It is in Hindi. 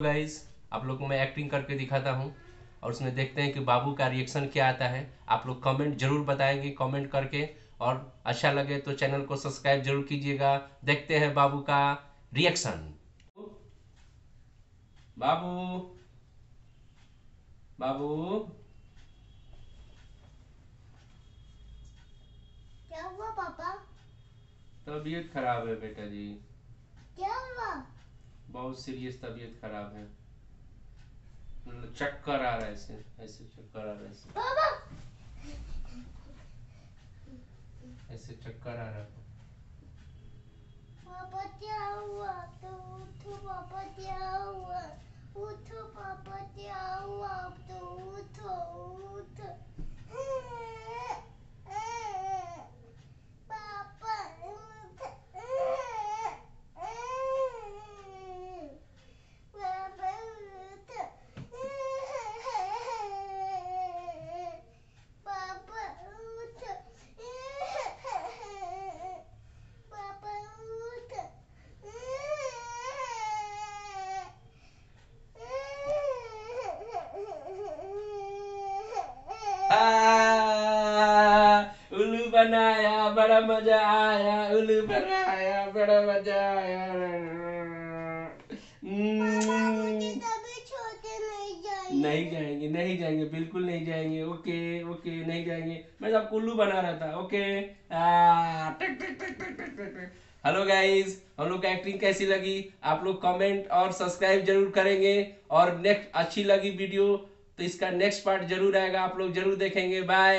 गाइस आप लोग को मैं एक्टिंग करके दिखाता हूँ और उसमें देखते हैं कि बाबू का रिएक्शन क्या आता है। आप लोग कमेंट ज़रूर बताएँगे कमेंट करके। और अच्छा लगे तो चैनल को सब्सक्राइब ज़रूर कीजिएगा। देखते हैं बाबू का रिएक्शन बाबू बाबू। क्या हुआ पापा? तबीयत खराब है बेटा जी। बहुत सीरियस तबीयत खराब है। मतलब चक्कर आ रहा है ऐसे ऐसे चक्कर आ रहा है ऐसे। चक्कर आ रहा है। पापा क्या हुआ? तो उठो पापा क्या हुआ उठो पापा क्या हुआ तो उठो उठो पापा उठ पापा उठ पापा उठ पापा उठ आ, उल्लू बनाया बड़ा मज़ा आया उल्लू बनाया बड़ा मज़ा आया। हम्म, नहीं जाएँगे नहीं जाएँगे बिल्कुल नहीं जाएँगे ओके ओके नहीं जाएँगे। मैं सब उल्लू बना रहा था ओके। हेलो गाइस हम लोग का एक्टिंग कैसी लगी? आप लोग कमेंट और सब्सक्राइब ज़रूर करेंगे। और नेक्स्ट अच्छी लगी वीडियो तो इसका नेक्स्ट पार्ट ज़रूर आएगा आप लोग ज़रूर देखेंगे। बाय